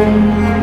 Música